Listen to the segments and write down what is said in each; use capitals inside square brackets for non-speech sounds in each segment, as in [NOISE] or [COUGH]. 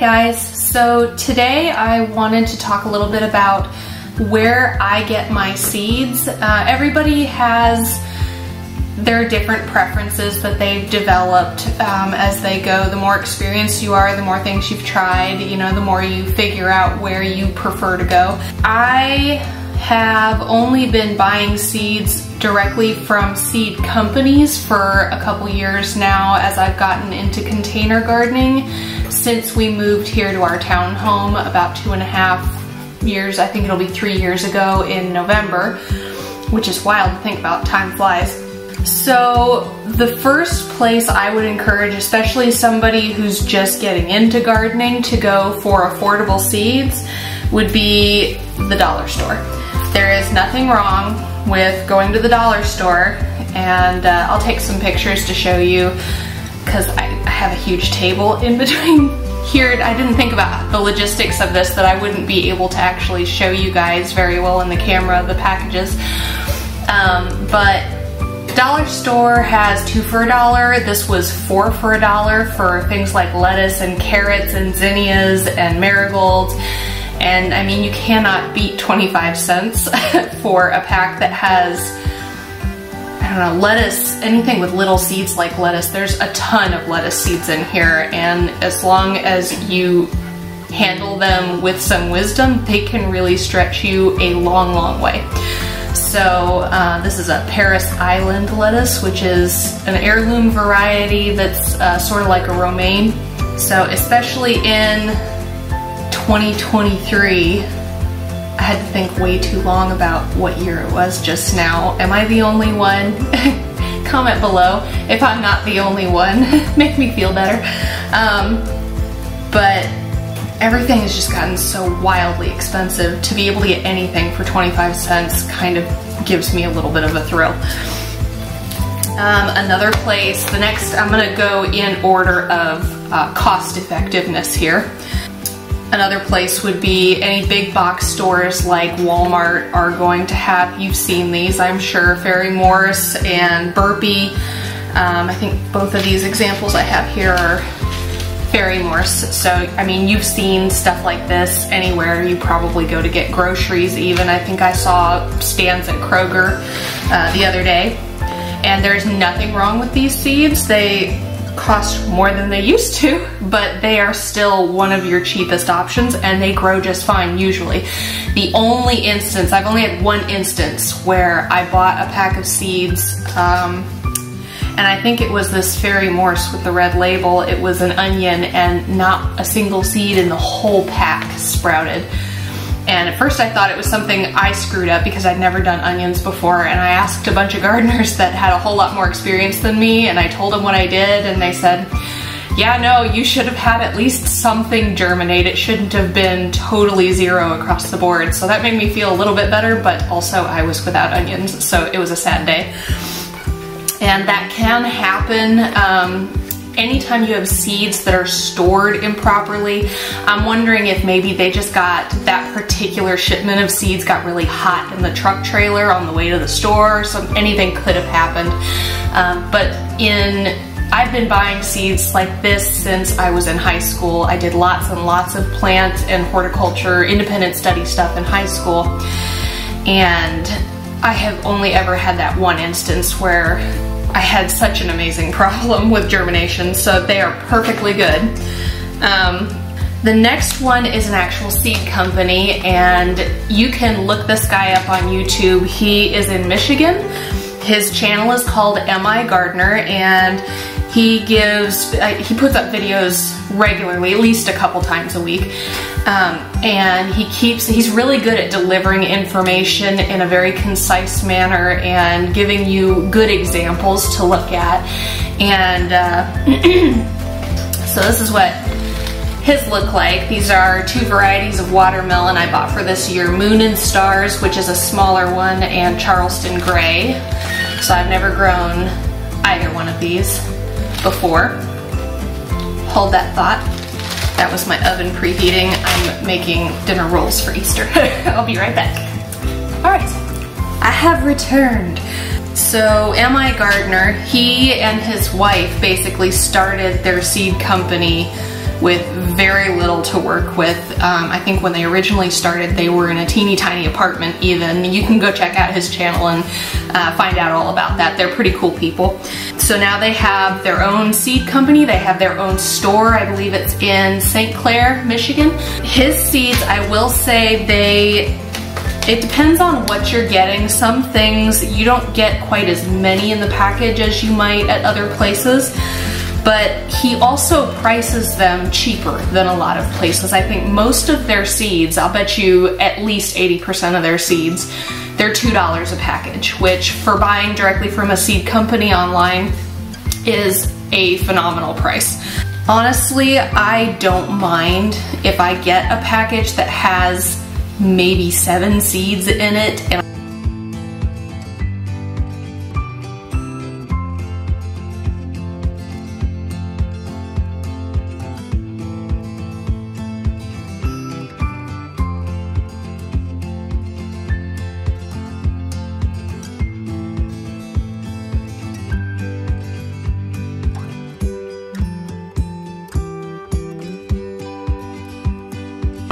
Guys, so today I wanted to talk a little bit about where I get my seeds. Uh, everybody has their different preferences that they've developed um, as they go. The more experienced you are, the more things you've tried, you know, the more you figure out where you prefer to go. I have only been buying seeds directly from seed companies for a couple years now as I've gotten into container gardening since we moved here to our townhome about two and a half years, I think it'll be three years ago in November, which is wild to think about, time flies. So the first place I would encourage, especially somebody who's just getting into gardening to go for affordable seeds, would be the dollar store. There is nothing wrong with going to the dollar store and uh, I'll take some pictures to show you because I, I have a huge table in between [LAUGHS] here. I didn't think about the logistics of this that I wouldn't be able to actually show you guys very well in the camera, the packages. Um, but Dollar Store has two for a dollar. This was four for a dollar for things like lettuce and carrots and zinnias and marigolds. And I mean, you cannot beat 25 cents [LAUGHS] for a pack that has, I don't know, lettuce, anything with little seeds like lettuce. There's a ton of lettuce seeds in here. And as long as you handle them with some wisdom, they can really stretch you a long, long way. So uh, this is a Parris Island lettuce, which is an heirloom variety that's uh, sort of like a romaine. So especially in 2023, I had to think way too long about what year it was just now. Am I the only one? [LAUGHS] Comment below if I'm not the only one. [LAUGHS] Make me feel better. Um, but everything has just gotten so wildly expensive. To be able to get anything for 25 cents kind of gives me a little bit of a thrill. Um, another place, the next, I'm gonna go in order of uh, cost effectiveness here. Another place would be any big box stores like Walmart are going to have, you've seen these I'm sure, Ferry-Morse and Burpee. Um, I think both of these examples I have here are Ferry-Morse. So, I mean, you've seen stuff like this anywhere. You probably go to get groceries even. I think I saw stands at Kroger uh, the other day. And there's nothing wrong with these seeds. They cost more than they used to, but they are still one of your cheapest options and they grow just fine usually. The only instance, I've only had one instance where I bought a pack of seeds um, and I think it was this Ferry-Morse with the red label. It was an onion and not a single seed in the whole pack sprouted. And at first I thought it was something I screwed up because I'd never done onions before and I asked a bunch of [LAUGHS] gardeners that had a whole lot more experience than me and I told them what I did and they said, yeah, no, you should have had at least something germinate. It shouldn't have been totally zero across the board. So that made me feel a little bit better, but also I was without onions, so it was a sad day and that can happen um, anytime you have seeds that are stored improperly. I'm wondering if maybe they just got that particular shipment of seeds got really hot in the truck trailer on the way to the store, so anything could have happened. Um, but in I've been buying seeds like this since I was in high school. I did lots and lots of plant and horticulture, independent study stuff in high school. And I have only ever had that one instance where I had such an amazing [LAUGHS] problem with germination, so they are perfectly good. Um, the next one is an actual seed company, and you can look this guy up on YouTube. He is in Michigan. His channel is called MI Gardener, and he gives, he puts up videos regularly, at least a couple times a week. Um, and he keeps, he's really good at delivering information in a very concise manner and giving you good examples to look at. And uh, [CLEARS THROAT] so this is what his look like. These are two varieties of watermelon I bought for this year, Moon and Stars, which is a smaller one, and Charleston Gray. So I've never grown either one of these before. Hold that thought. That was my oven preheating. I'm making dinner rolls for Easter. [LAUGHS] I'll be right back. All right, I have returned. So MI Gardener, he and his wife basically started their seed company with very little to work with. Um, I think when they originally started, they were in a teeny tiny apartment even. You can go check out his channel and uh, find out all about that. They're pretty cool people. So now they have their own seed company. They have their own store. I believe it's in St. Clair, Michigan. His seeds, I will say they it depends on what you're getting. Some things you don't get quite as many in the package as you might at other places but he also prices them cheaper than a lot of places. I think most of their seeds, I'll bet you at least 80% of their seeds, they're $2 a package, which for buying directly from a seed company online is a phenomenal price. Honestly, I don't mind if I get a package that has maybe seven seeds in it and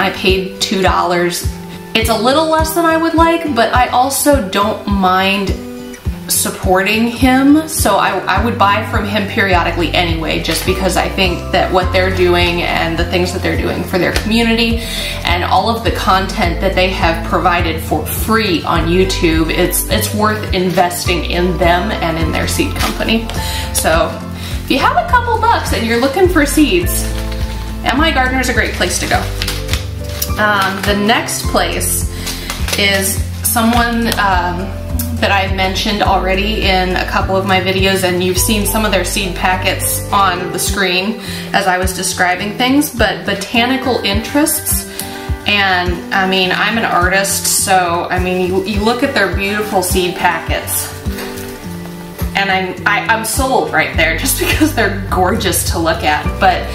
I paid $2. It's a little less than I would like, but I also don't mind supporting him. So I, I would buy from him periodically anyway, just because I think that what they're doing and the things that they're doing for their community and all of the content that they have provided for free on YouTube, it's, it's worth investing in them and in their seed company. So if you have a couple bucks and you're looking for seeds, MI Gardener is a great place to go. Um, the next place is someone um, that I mentioned already in a couple of my videos and you've seen some of their seed packets on the screen as I was describing things, but Botanical Interests and I mean, I'm an artist, so I mean, you, you look at their beautiful seed packets and I'm, I, am i am sold right there [LAUGHS] just because they're gorgeous to look at. But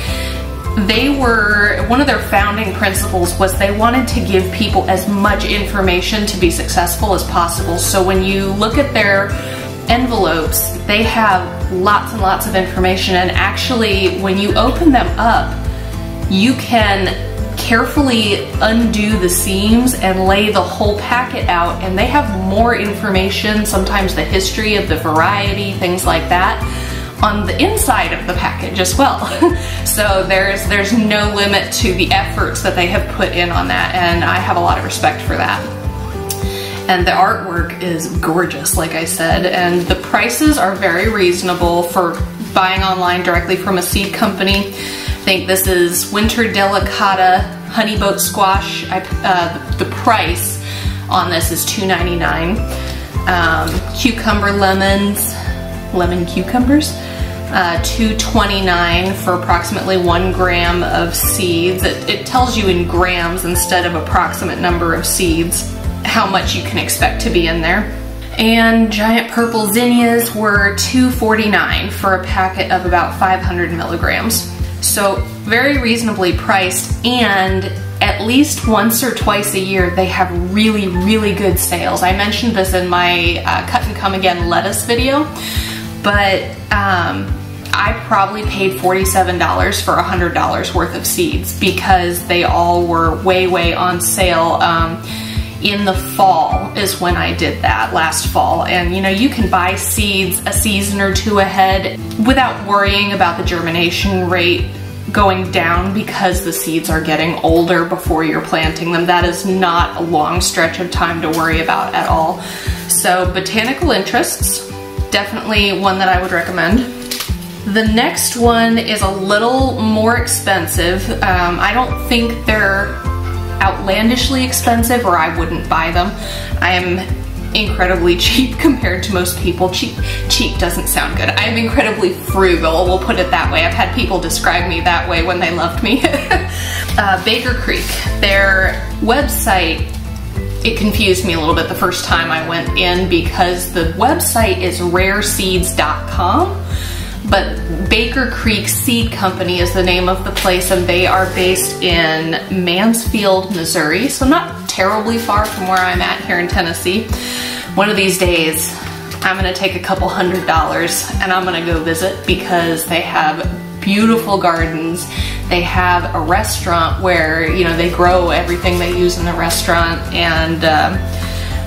they were, one of their founding principles was they wanted to give people as much information to be successful as possible. So when you look at their envelopes, they have lots and lots of information and actually when you open them up, you can carefully undo the seams and lay the whole packet out and they have more information, sometimes the history of the variety, things like that on the inside of the package as well. [LAUGHS] so there's there's no limit to the efforts that they have put in on that and I have a lot of respect for that. And the artwork is gorgeous, like I said, and the prices are very reasonable for buying online directly from a seed company. I think this is Winter Delicata Honeyboat Squash. I, uh, the, the price on this is $2.99. Um, cucumber lemons, lemon cucumbers, uh, 229 for approximately one gram of seeds. It, it tells you in grams instead of approximate number of seeds how much you can expect to be in there. And giant purple zinnias were 249 for a packet of about 500 milligrams. So very reasonably priced and at least once or twice a year they have really, really good sales. I mentioned this in my uh, cut and come again lettuce video, but um, I probably paid $47 for $100 worth of seeds because they all were way, way on sale. Um, in the fall is when I did that last fall. And you know, you can buy seeds a season or two ahead without worrying about the germination rate going down because the seeds are getting older before you're planting them. That is not a long stretch of time to worry about at all. So botanical interests, definitely one that I would recommend. The next one is a little more expensive. Um, I don't think they're outlandishly expensive or I wouldn't buy them. I am incredibly [LAUGHS] cheap compared to most people. Cheap, cheap doesn't sound good. I'm incredibly frugal, we'll put it that way. I've had people describe me that way when they loved me. [LAUGHS] uh, Baker Creek, their website, it confused me a little bit the first time I went in because the website is rareseeds.com but Baker Creek Seed Company is the name of the place and they are based in Mansfield, Missouri, so not terribly far from where I'm at here in Tennessee. One of these days, I'm gonna take a couple hundred dollars and I'm gonna go visit because they have beautiful gardens. They have a restaurant where, you know, they grow everything they use in the restaurant and um,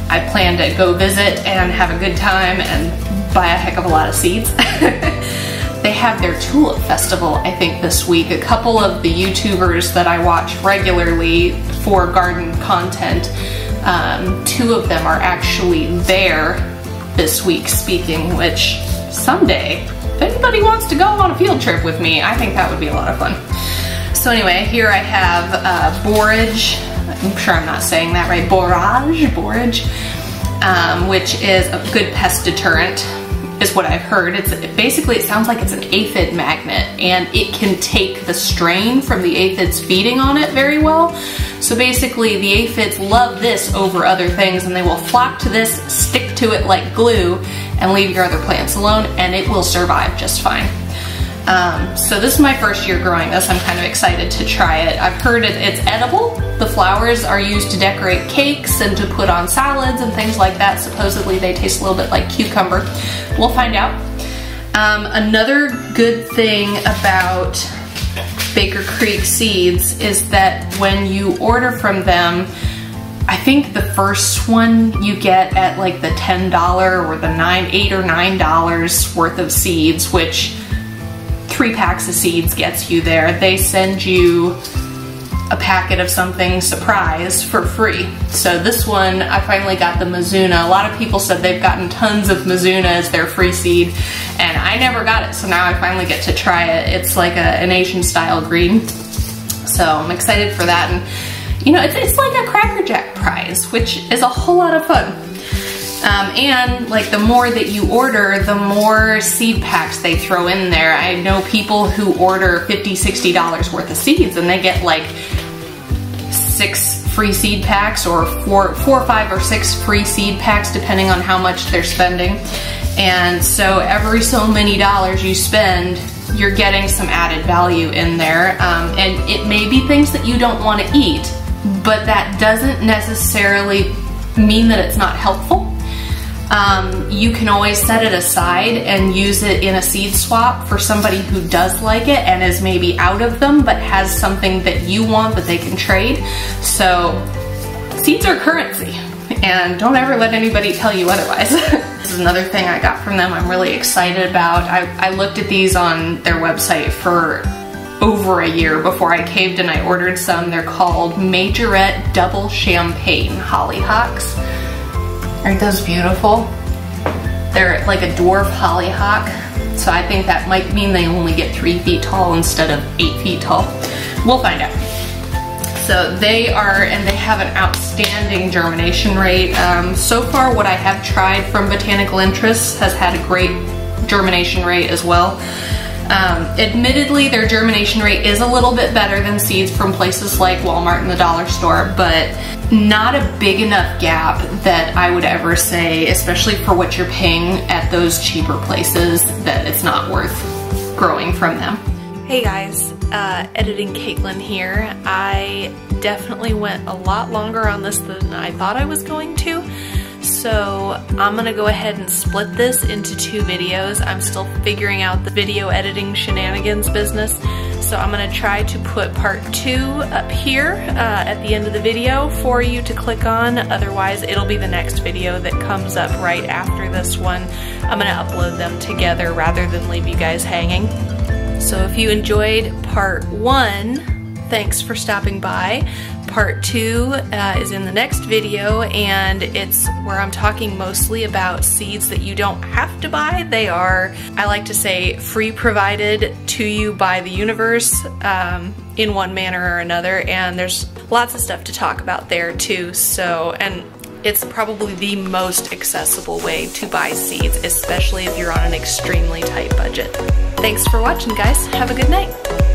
I plan to go visit and have a good time and buy a heck of a lot of seeds. [LAUGHS] they have their tulip festival, I think, this week. A couple of the YouTubers that I watch regularly for garden content, um, two of them are actually there this week speaking, which someday, if anybody wants to go on a field trip with me, I think that would be a lot of fun. So anyway, here I have uh, borage. I'm sure I'm not saying that right. Borage, borage, um, which is a good pest deterrent is what I've heard. It's basically it sounds like it's an aphid magnet and it can take the strain from the aphids feeding on it very well. So basically the aphids love this over other things and they will flock to this, stick to it like glue and leave your other plants alone and it will survive just fine. Um, so this is my first year growing this. I'm kind of excited to try it. I've heard it, it's edible. The flowers are used to decorate cakes and to put on salads and things like that. Supposedly they taste a little bit like cucumber. We'll find out. Um, another good thing about Baker Creek seeds is that when you order from them, I think the first one you get at like the $10 or the nine, eight or nine dollars worth of seeds, which three packs of seeds gets you there. They send you a packet of something surprise for free. So this one, I finally got the Mizuna. A lot of people said they've gotten tons of Mizuna as their free seed, and I never got it, so now I finally get to try it. It's like a, an Asian style green. So I'm excited for that. And you know, it's, it's like a Cracker Jack prize, which is a whole lot of fun. Um, and like the more that you order, the more seed packs they throw in there. I know people who order $50, $60 worth of seeds and they get like six free seed packs or four, four, five or six free seed packs depending on how much they're spending. And so every so many dollars you spend, you're getting some added value in there. Um, and it may be things that you don't want to eat, but that doesn't necessarily mean that it's not helpful. Um, you can always set it aside and use it in a seed swap for somebody who does like it and is maybe out of them but has something that you want that they can trade. So seeds are currency and don't ever let anybody tell you otherwise. [LAUGHS] this is another thing I got from them I'm really excited about. I, I looked at these on their website for over a year before I caved and I ordered some. They're called Majorette Double Champagne Hollyhocks. Aren't those beautiful? They're like a dwarf hollyhock, so I think that might mean they only get three feet tall instead of eight feet tall. We'll find out. So they are, and they have an outstanding germination rate. Um, so far what I have tried from Botanical Interests has had a great germination rate as well. Um, admittedly, their germination rate is a little bit better than seeds from places like Walmart and the dollar store, but not a big enough gap that I would ever say, especially for what you're paying at those cheaper places, that it's not worth growing from them. Hey guys, uh, editing Caitlyn here. I definitely went a lot longer on this than I thought I was going to. So I'm gonna go ahead and split this into two videos. I'm still figuring out the video editing shenanigans business. So I'm gonna try to put part two up here uh, at the end of the video for you to click on. Otherwise, it'll be the next video that comes up right after this one. I'm gonna upload them together rather than leave you guys hanging. So if you enjoyed part one, thanks for stopping by. Part two uh, is in the next video and it's where I'm talking mostly about seeds that you don't have to buy. They are, I like to say, free provided to you by the universe um, in one manner or another and there's lots of stuff to talk about there too. So, and it's probably the most accessible way to buy seeds, especially if you're on an extremely tight budget. Thanks for watching guys, have a good night.